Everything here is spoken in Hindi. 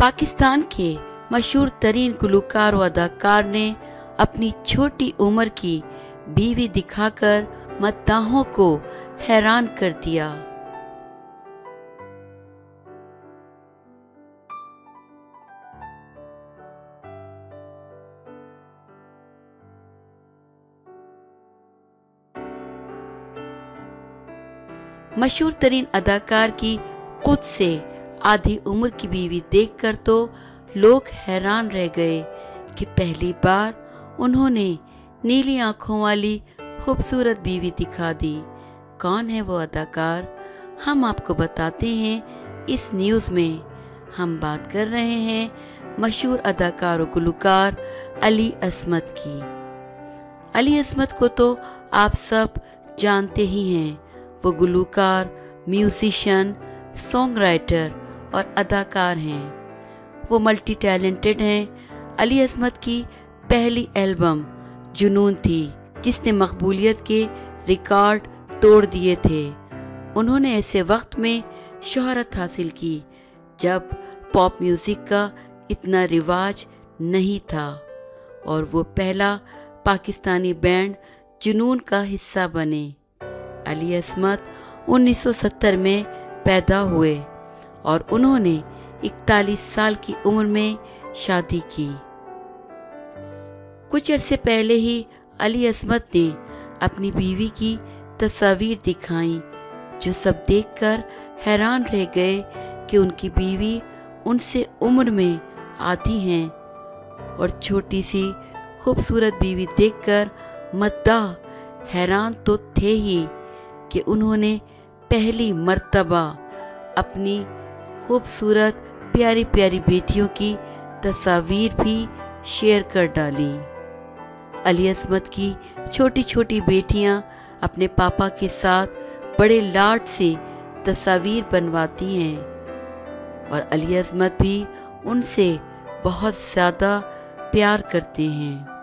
पाकिस्तान के मशहूर तरीन गुलकार व अदाकार ने अपनी छोटी उम्र की बीवी दिखाकर मद्दाहों को हैरान कर दिया। मशहूर तरीन अदाकार की खुद से आधी उम्र की बीवी देखकर तो लोग हैरान रह गए कि पहली बार उन्होंने नीली आँखों वाली खूबसूरत बीवी दिखा दी। कौन है वो अदाकार? हम आपको बताते हैं इस न्यूज़ में। हम बात कर रहे हैं मशहूर अदाकार और गुलकार अली असमत की। अली असमत को तो आप सब जानते ही हैं। वो गुलकार, म्यूजिशियन सॉन्ग राइटर और अदाकार हैं। वो मल्टी टैलेंटेड हैं। अली असमत की पहली एल्बम जुनून थी, जिसने मकबूलियत के रिकॉर्ड तोड़ दिए थे। उन्होंने ऐसे वक्त में शहरत हासिल की, जब पॉप म्यूज़िक का इतना रिवाज नहीं था। और वो पहला पाकिस्तानी बैंड जुनून का हिस्सा बने। अली असमत 1970 में पैदा हुए। और उन्होंने 41 साल की उम्र में शादी की। कुछ अरसे पहले ही अली असमत ने अपनी बीवी की तस्वीर दिखाई, जो सब देखकर हैरान रह गए कि उनकी बीवी उनसे उम्र में आती हैं और छोटी सी खूबसूरत बीवी देखकर मद्दा हैरान तो थे ही कि उन्होंने पहली मर्तबा अपनी खूबसूरत प्यारी प्यारी बेटियों की तस्वीर भी शेयर कर डाली। अली असमत की छोटी छोटी बेटियाँ अपने पापा के साथ बड़े लाड से तस्वीर बनवाती हैं और अली असमत भी उनसे बहुत ज़्यादा प्यार करते हैं।